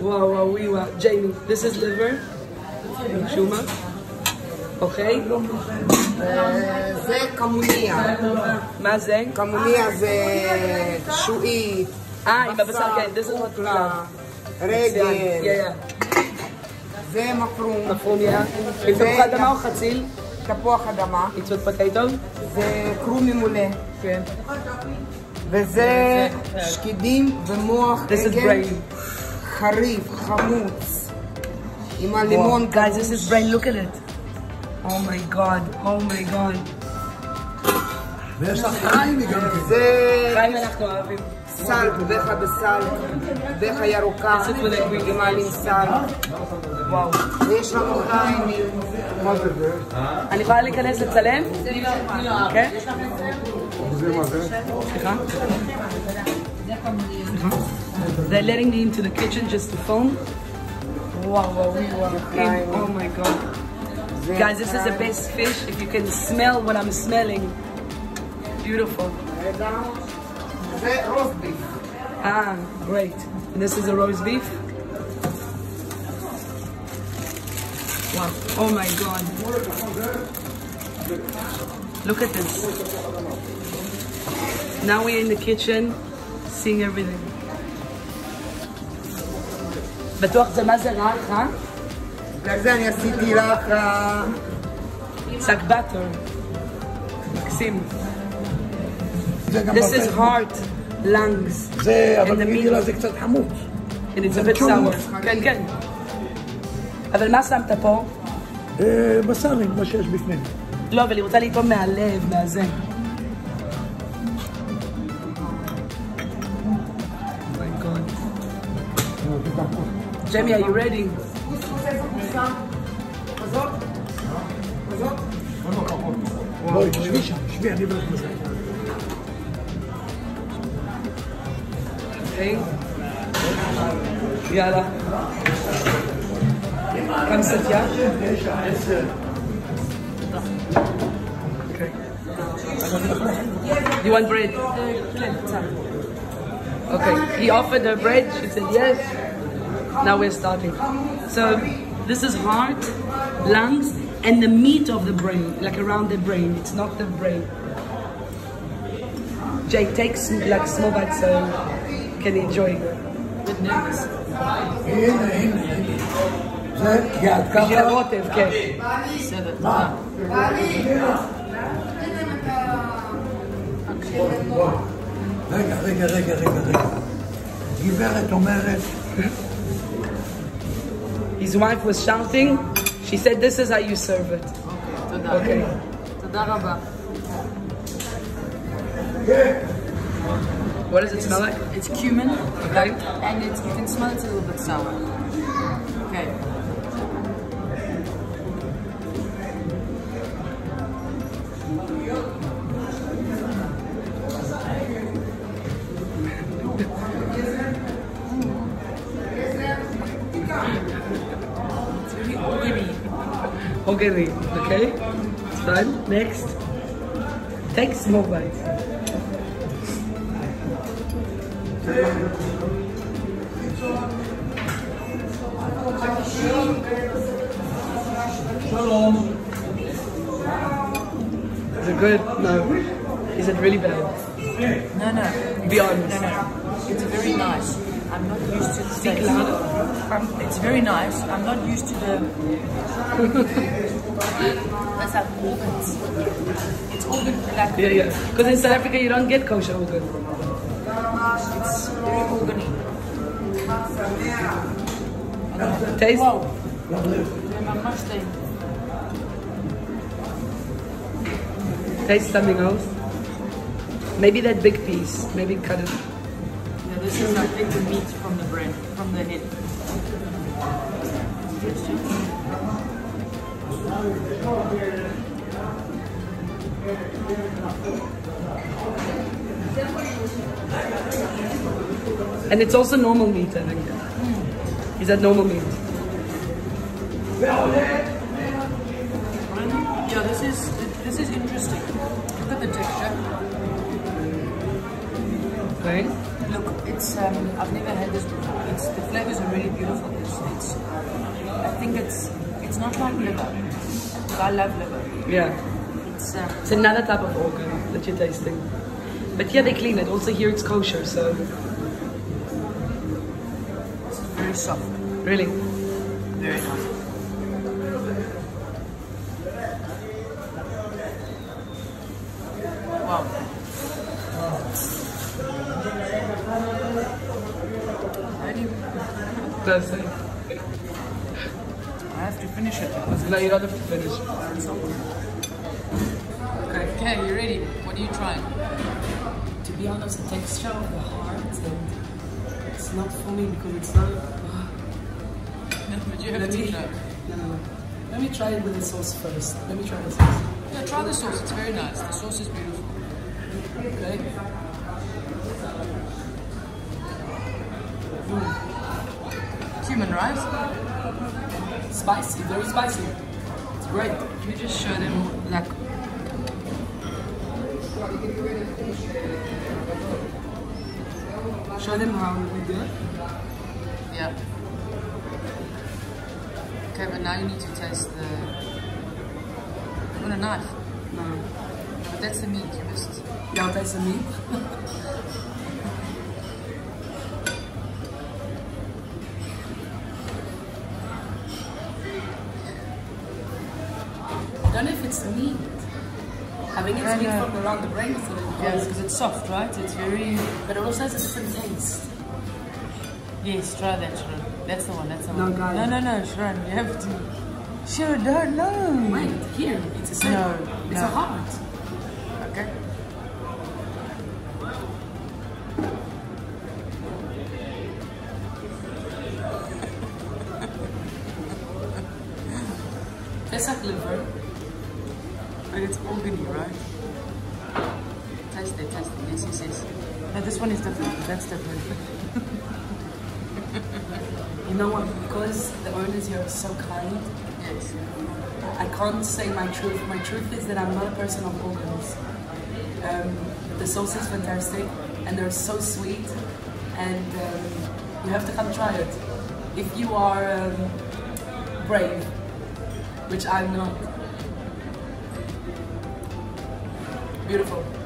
וואו, וואו, וואו, וואו. ג'יימי, this is liver. שומה. אוקיי. זה קמוניה. מה זה? קמוניה זה שועית, אה, עם הבשר, כן, this is what. רגל, זה מפרום. עם תפוחי אדמה או חציל? תפוח אדמה, with potato? זה קרומי מולה, כן. וזה שקדים ומוח brain. חריף, חמוץ, עם הלימון Guys, this is brain, look at it. Oh my god, oh my god. ויש לך חיים גם כן. זה חיים אנחנו אוהבים. סל, בדרך בסל, בדרך ירוקה, מעלים סל, וואו. ויש לנו טיימים, אני יכולה להיכנס לצלם? כן? סליחה? They're letting me into the kitchen just to film. Wow, wow, we. Oh my God. They Guys, this is the best fish. If you can smell what I'm smelling. Beautiful. Roast beef. Ah, great. And this is a roast beef. Wow. Oh my God. Look at this. Now we're in the kitchen, seeing everything. בטוח זה מה זה רך, אה? לזה אני עשיתי לך אה, שק באטר. מקסים. זה גם This is heart, lungs, זה, אבל. לה זה קצת חמוץ. and it's a bit sour. כן, כן. אבל מה שמת פה? אה, בשר מה שיש בפנים. לא, אבל היא רוצה לטעום מהלב, מהזה. ג'מי, are you ready? בואי, תשבי שם, תשבי, אני אברך בזה. אוקיי. יאללה. כאן סטיה. You want bread? Okay. He offered her bread. She said yes. Now we're starting. So this is heart, lungs, and the meat of the brain, like around the brain. It's not the brain. Jake takes like small bites so can enjoy. With nervous. הנה, הנה, הנה. זה יד בשביל ככה. הרוטב, כן. מה? רגע, רגע, רגע, רגע, רגע. גברת אומרת, his wife was shouting. She said, this is how you serve it. Okay. okay. What does it, it smell is, like? It's cumin. Okay. And it, you can smell it's a little bit sour. Okay. Hungary. Okay? It's fine. Next. Thanks, mobile. Shalom. Is it good? No. Is it really bad? No, no. Beyond. No, no. It's very nice. I'm not used to the Speak taste. louder. Um, it's very nice. I'm not used to the. That's like organs. It's organ like Yeah, yeah. Because in South Africa you don't get kosher organ. it's very organy. Taste. Wow. My mustache. Taste something else. Maybe that big piece. Maybe cut it. This is I think the meat from the brain, from the head. And it's also normal meat, I think. Is that normal meat? Yeah, this is this is interesting. Look at the texture. Okay. It's um, I've never had this before. It's the flavors are really beautiful. It's, I think it's it's not like liver. I love liver. Yeah. It's um, It's another type of organ that you're tasting. But yeah, they clean it. Also here it's kosher, so it's very soft, really. very nice. That's it. I have to finish it because No, you don't have to finish. Okay. Okay, you ready? What are you trying? To be honest, the texture of the heart and it's not for me because it's not. But you have Let to me, know. no, no, no. Let me try it with the sauce first. Let me try the sauce. Yeah, try the sauce. It's very nice. The sauce is beautiful. Okay. Mm. Cumin, right? Spicy, very spicy. It's great. You just show them like Show them how we do it. yeah. Okay, but now you need to taste the. You want a knife? No. But that's the meat. You must. Y'all taste the meat? it's meat. I think it's meat from around the brain so Yes, because it's soft, right? It's very. But it also has a different taste. Yes, try that, Shiran. That's the one. That's the No, one. got no, it. no, no, Shiran. You have to. Shiran, don't know. Wait, here, it's a set. No, It's no. a heart. Okay. Tastes like liver. It's organy, right? Taste it, taste it. Yes, yes, yes. No, this one is different. That's different. You know what? Because the owners here are so kind, Yes. I can't say my truth. My truth is that I'm not a person of organs. Um, the sauce is fantastic and they're so sweet and um, you have to come try it. If you are um, brave, which I'm not. Beautiful.